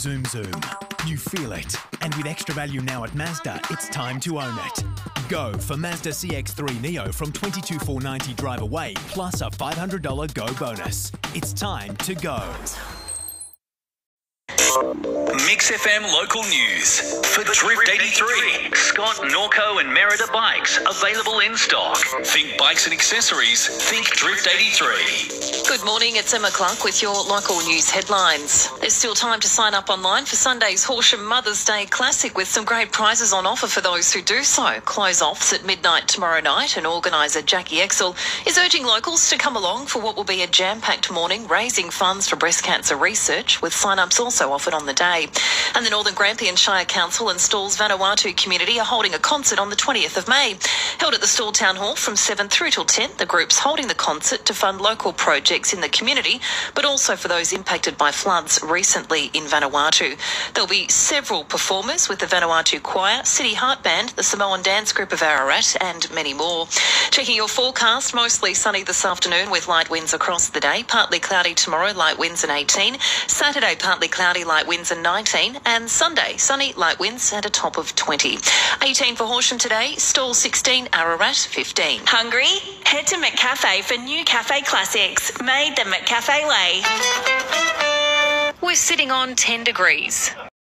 Zoom Zoom. You feel it. And with extra value now at Mazda, it's time to own it. Go for Mazda CX3 Neo from 22,490 drive away plus a $500 go bonus. It's time to go. Mixx FM local news for Drift 83. Scott, Norco, and Merida bikes available in stock. Think bikes and accessories. Think Drift 83. Good morning, it's Emma Clarke with your local news headlines. There's still time to sign up online for Sunday's Horsham Mother's Day Classic with some great prizes on offer for those who do so. Close offs at midnight tomorrow night, and organiser Jackie Exel is urging locals to come along for what will be a jam packed morning raising funds for breast cancer research, with sign ups also offered on the day. And the Northern Grampians Shire Council and Stawell's Vanuatu community are holding a concert on the 20th of May. Held at the Stawell Town Hall from 7 through till 10, the group's holding the concert to fund local projects in the community, but also for those impacted by floods recently in Vanuatu. There'll be several performers with the Vanuatu Choir, City Heart Band, the Samoan Dance Group of Ararat, and many more. Checking your forecast, mostly sunny this afternoon with light winds across the day. Partly cloudy tomorrow, light winds and 18. Saturday, partly cloudy, light winds and 19. And Sunday, sunny, light winds at a top of 20. 18 for Horsham today, Stawell 16, Ararat 15. Hungry? Head to McCafe for new cafe classics, made the McCafe way. We're sitting on 10 degrees.